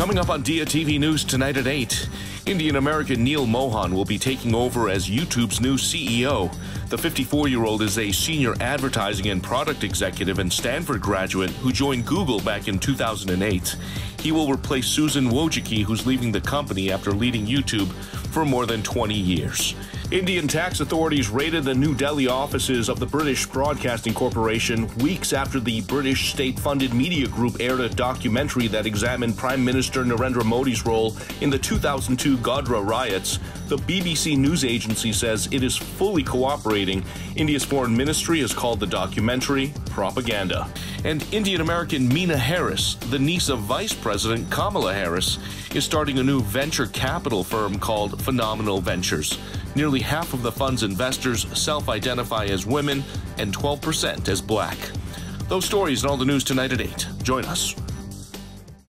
Coming up on Diya TV News tonight at 8, Indian American Neal Mohan will be taking over as YouTube's new CEO. The 54 year old is a senior advertising and product executive and Stanford graduate who joined Google back in 2008. He will replace Susan Wojcicki, who's leaving the company after leading YouTube for more than 20 years. Indian tax authorities raided the New Delhi offices of the British Broadcasting Corporation weeks after the British state funded media group aired a documentary that examined Prime Minister Narendra Modi's role in the 2002 Godhra riots. The BBC news agency says it is fully cooperating. India's foreign ministry has called the documentary propaganda. And Indian American Meena Harris, the niece of Vice President Kamala Harris, is starting a new venture capital firm called Phenomenal Ventures. Nearly half of the fund's investors self identify as women and 12% as black. Those stories and all the news tonight at 8. Join us.